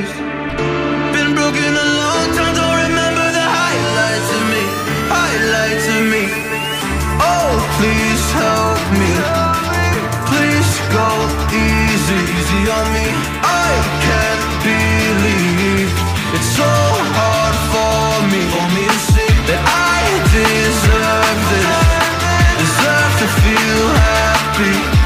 days Been broken a long time, don't remember the highlights of me Highlights of me. Oh, please help me. Please go easy, easy on me. I can't believe It's so hard for me For me to see that I deserve this Deserve to feel happy.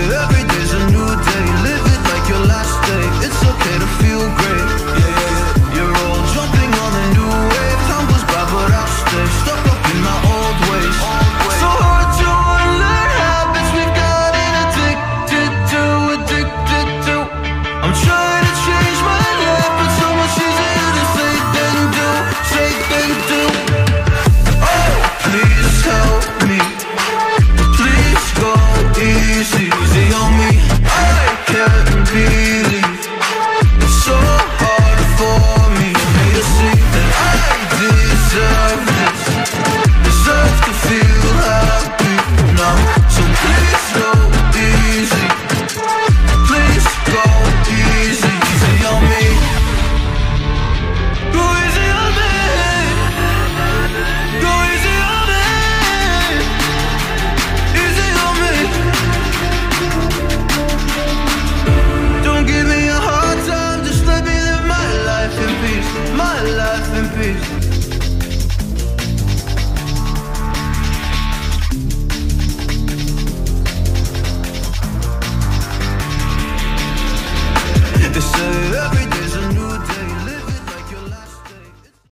every day